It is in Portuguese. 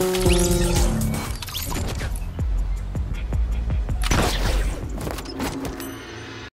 Música